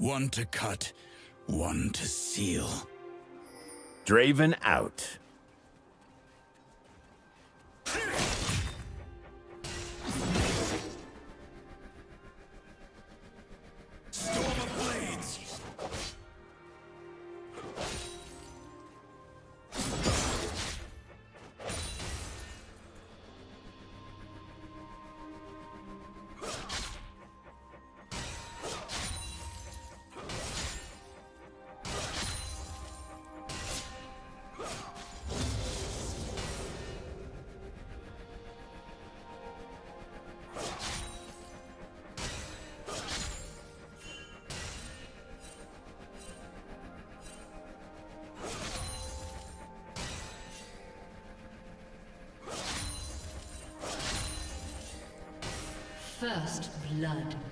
One to cut, one to seal. Draven out. First blood.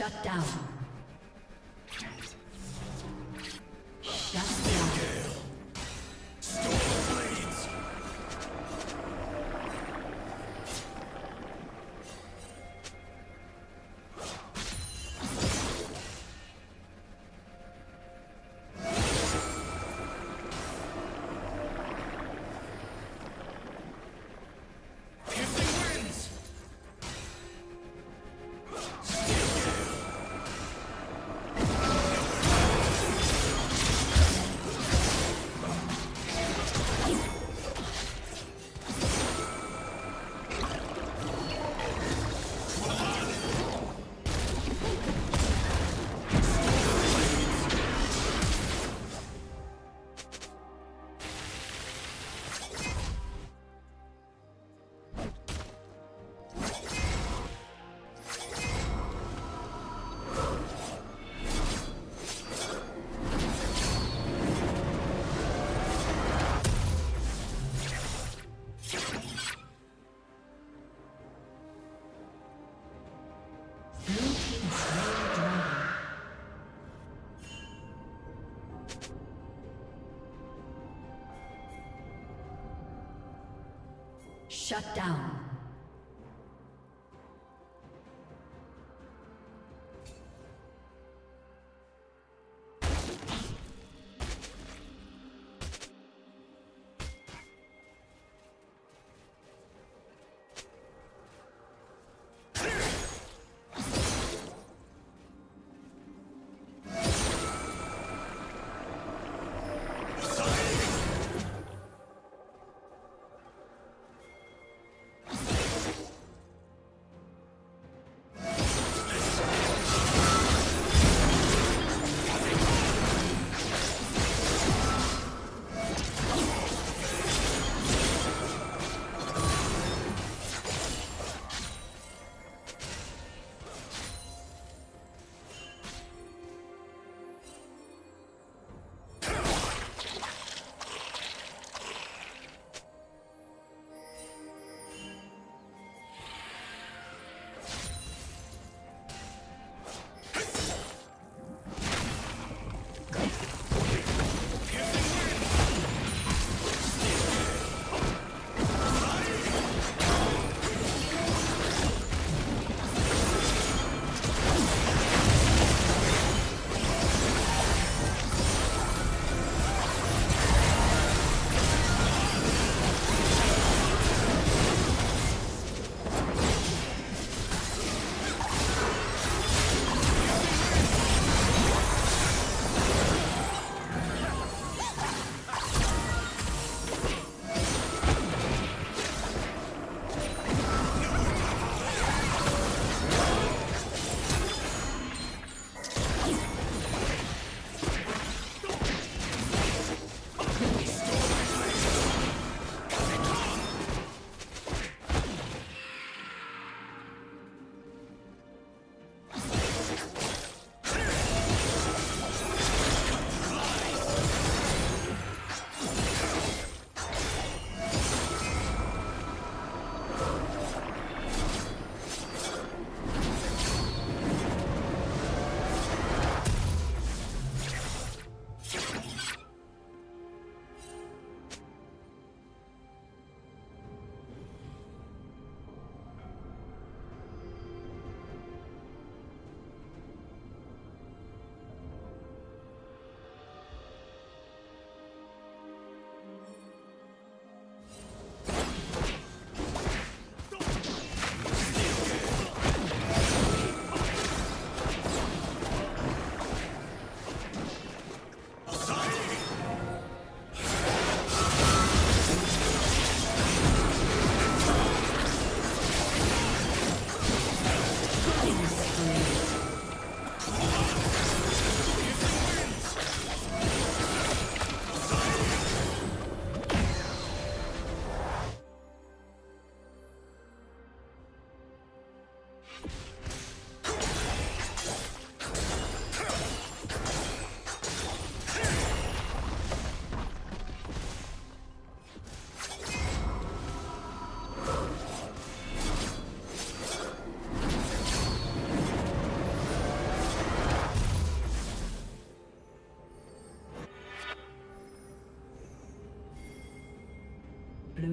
Shut down. Shut down.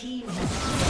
team